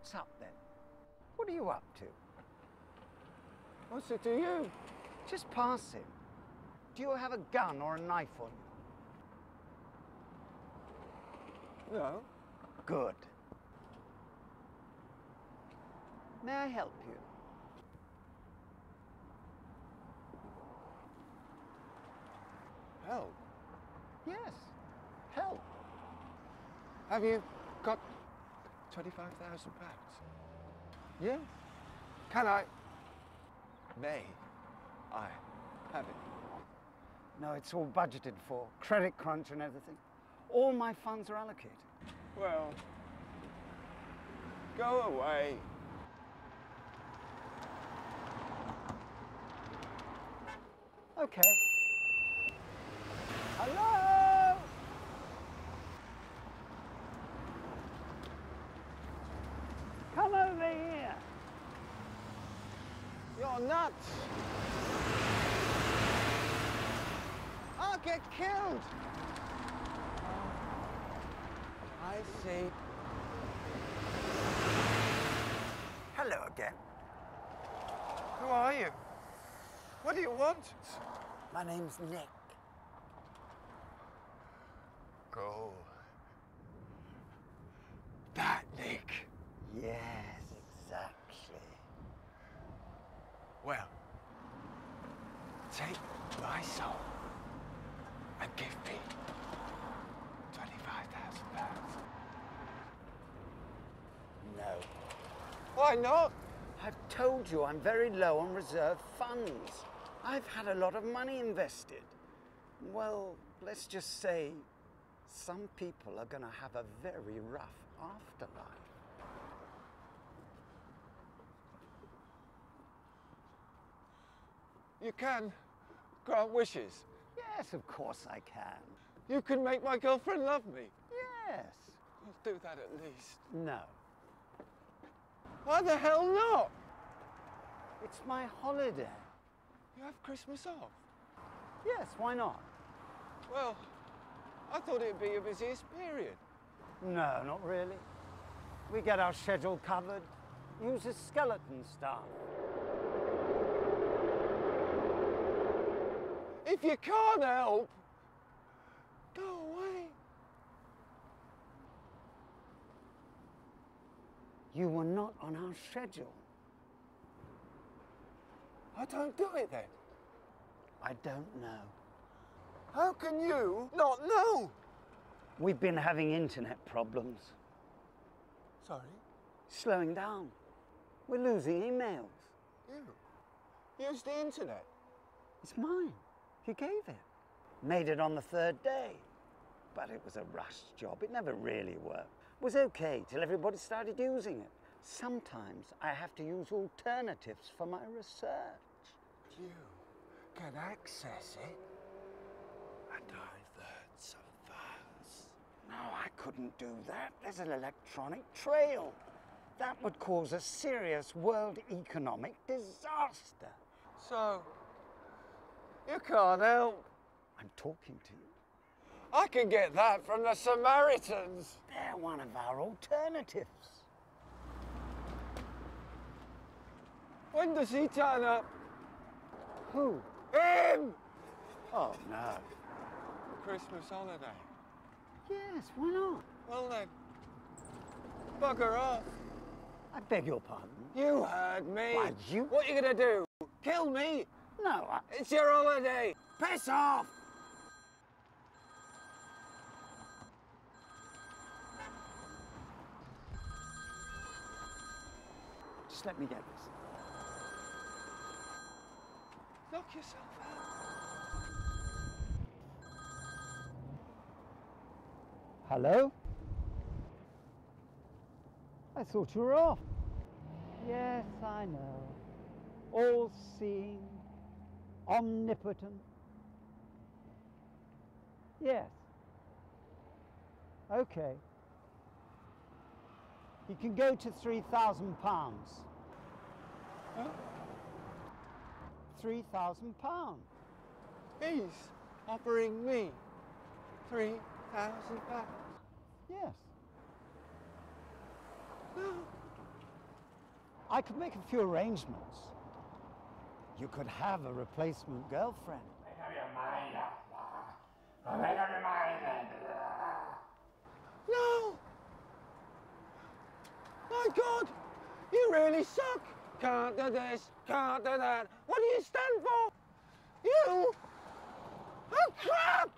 What's up then? What are you up to? What's it to you? Just pass him. Do you have a gun or a knife on you? No. Good. May I help you? Help? Yes. Help. Have you got £25,000? Yes. Can I? May I have it? No, it's all budgeted for. Credit crunch and everything. All my funds are allocated. Well, go away. Okay. Hello? You're nuts. I'll get killed. Oh, I see. Hello again. Who are you? What do you want? My name's Nick. Go. That Nick. Yes, exactly. Well, take my soul and give me £25,000. No. Why not? I've told you I'm very low on reserve funds. I've had a lot of money invested. Well, let's just say some people are going to have a very rough afterlife. You can grant wishes. Yes, of course I can. You can make my girlfriend love me. Yes. I'll do that at least. No. Why the hell not? It's my holiday. You have Christmas off. Yes, why not? Well, I thought it'd be your busiest period. No, not really. We get our schedule covered. Use a skeleton staff. If you can't help, go away. You were not on our schedule. I don't do it then. I don't know. How can you not know? We've been having internet problems. Sorry, Slowing down. We're losing emails. you. Use the internet. It's mine. You gave it. Made it on the third day. But it was a rush job. It never really worked. It was okay till everybody started using it. Sometimes I have to use alternatives for my research. You can access it. And divert some funds. No, I couldn't do that. There's an electronic trail. That would cause a serious world economic disaster. So, you can't help. I'm talking to you. I can get that from the Samaritans. They're one of our alternatives. When does he turn up? Who? Him! Oh, no. Christmas holiday. Yes, why not? Well then, bugger off. I beg your pardon. You heard me. Why, you- What are you gonna do? Kill me? No, I... It's your holiday. Piss off! Just let me get this. Knock yourself out. Hello? I thought you were off. Yes, I know. All seeing, omnipotent. Yes. Okay. You can go to £3,000. Huh? £3,000. He's offering me three thousand pounds. Yes. I could make a few arrangements. You could have a replacement girlfriend. No! my God, you really suck. Can't do this, can't do that. What do you stand for? You? Oh, crap!